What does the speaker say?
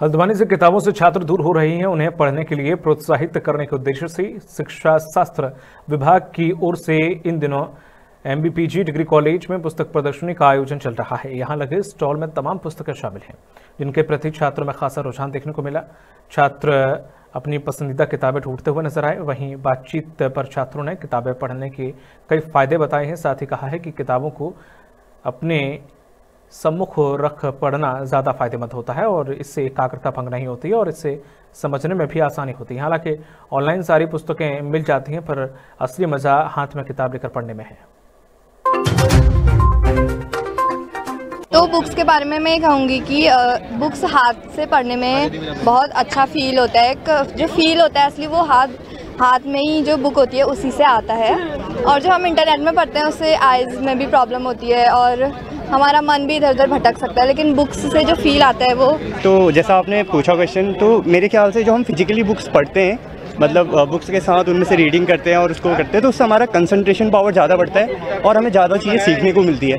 हल्द्वानी से किताबों से छात्र दूर हो रहे हैं, उन्हें पढ़ने के लिए प्रोत्साहित करने के उद्देश्य से शिक्षा शास्त्र विभाग की ओर से इन दिनों एमबीपीजी डिग्री कॉलेज में पुस्तक प्रदर्शनी का आयोजन चल रहा है। यहाँ लगे स्टॉल में तमाम पुस्तकें शामिल हैं। जिनके प्रति छात्रों में खासा रुझान देखने को मिला। छात्र अपनी पसंदीदा किताबें ढूंढते हुए नज़र आए। वहीं बातचीत पर छात्रों ने किताबें पढ़ने के कई फ़ायदे बताए हैं। साथ ही कहा है कि किताबों को अपने सम्मुख रख पढ़ना ज़्यादा फ़ायदेमंद होता है और इससे एकाग्रता भंग नहीं होती है और इससे समझने में भी आसानी होती है। हालाँकि ऑनलाइन सारी पुस्तकें मिल जाती हैं, पर असली मज़ा हाथ में किताब लेकर पढ़ने में है। तो बुक्स के बारे में मैं कहूँगी कि बुक्स हाथ से पढ़ने में बहुत अच्छा फील होता है। जो फील होता है असली वो हाथ हाथ में ही जो बुक होती है उसी से आता है। और जो हम इंटरनेट में पढ़ते हैं, उससे आइज़ में भी प्रॉब्लम होती है और हमारा मन भी इधर उधर भटक सकता है, लेकिन बुक्स से जो फील आता है वो। तो जैसा आपने पूछा क्वेश्चन तो मेरे ख्याल से जो हम फिजिकली बुक्स पढ़ते हैं मतलब बुक्स के साथ उनमें से रीडिंग करते हैं और उसको करते हैं तो उससे हमारा कंसंट्रेशन पावर ज़्यादा बढ़ता है और हमें ज़्यादा चीज़ें सीखने को मिलती है।